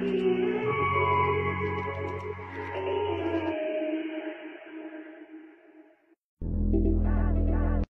Thank you.